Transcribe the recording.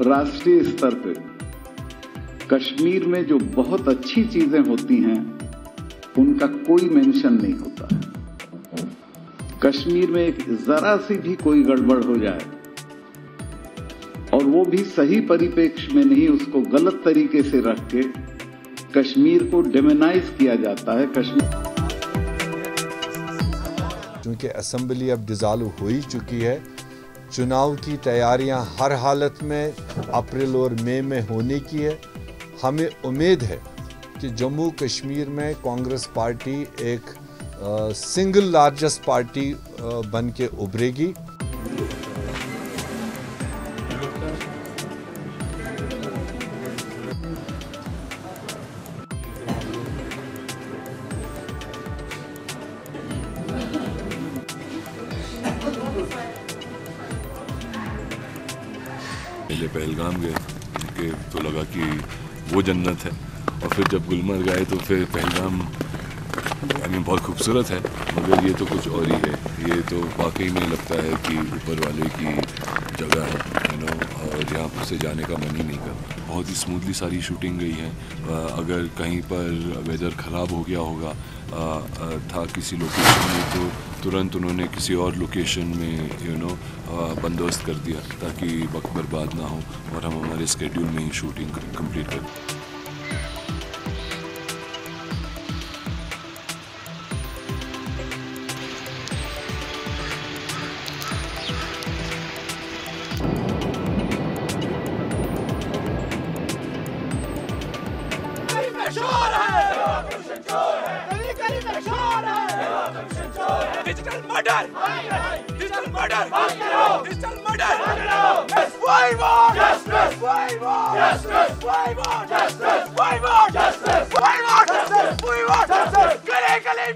राष्ट्रीय स्तर पे। कश्मीर में जो बहुत अच्छी चीज़ें होती हैं, उनका कोई मेंशन नहीं होता। है कश्मीर में एक जरा सी भी कोई गड़बड़ हो जाए, और वो भी सही परिपेक्ष में नहीं, उसको गलत तरीके से रख के कश्मीर को डेमोनाइज किया जाता है। कश्मीर क्योंकि असम्बली अब डिज़ाल्व हो ही चुकी है चुनाव की तैयारियाँ हर हालत में अप्रैल और मई में होने की है। हमें उम्मीद है कि जम्मू कश्मीर में कांग्रेस पार्टी एक सिंगल लार्जेस्ट पार्टी बन के उभरेगी। पहले पहलगाम गए कि तो लगा कि वो जन्नत है। और फिर जब गुलमर्ग आए तो फिर पहलगाम आई मीन बहुत खूबसूरत है, मगर ये तो कुछ और ही है। ये तो वाकई में लगता है कि ऊपर वाले की जगह है यू नो और यहाँ से जाने का मन ही नहीं कर बहुत ही स्मूथली सारी शूटिंग गई है। अगर कहीं पर वेदर ख़राब हो गया होगा था किसी लोकेशन में तो तुरंत उन्होंने किसी और लोकेशन में यू नो बंदोबस्त कर दिया, ताकि वक्त बर्बाद ना हो और हम हमारे स्केड्यूल में ही शूटिंग कंप्लीट कर digital murder! Digital murder! Digital murder! Justice. why more? Justice! Why more? Justice! Why more? Justice! Why more? Justice! Why more? Justice! Why more? Justice! Kare kare